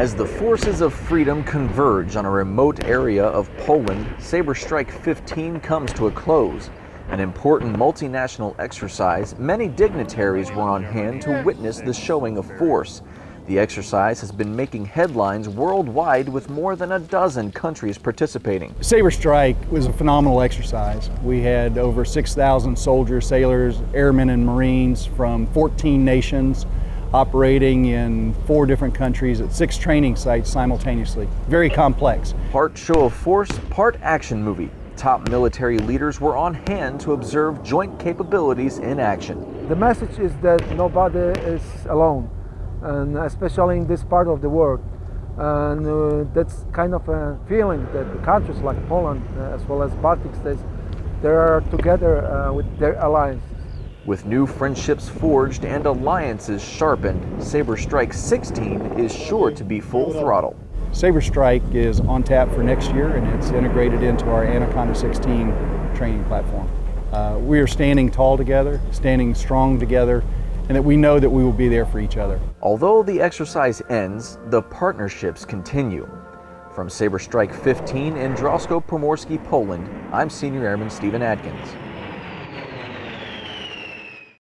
As the forces of freedom converge on a remote area of Poland, Saber Strike 15 comes to a close. An important multinational exercise, many dignitaries were on hand to witness the showing of force. The exercise has been making headlines worldwide with more than a dozen countries participating. Saber Strike was a phenomenal exercise. We had over 6,000 soldiers, sailors, airmen, and Marines from 14 nations operating in four different countries at six training sites simultaneously. Very complex. Part show of force, part action movie. Top military leaders were on hand to observe joint capabilities in action. The message is that nobody is alone, and especially in this part of the world. And uh, that's kind of a feeling that the countries like Poland, uh, as well as Baltic states, they are together uh, with their alliance. With new friendships forged and alliances sharpened, Saber Strike 16 is sure to be full throttle. Saber Strike is on tap for next year and it's integrated into our Anaconda 16 training platform. Uh, we are standing tall together, standing strong together, and that we know that we will be there for each other. Although the exercise ends, the partnerships continue. From Saber Strike 15 in Drawsko Pomorskie, Poland, I'm Senior Airman Steven Adkins.